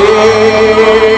see.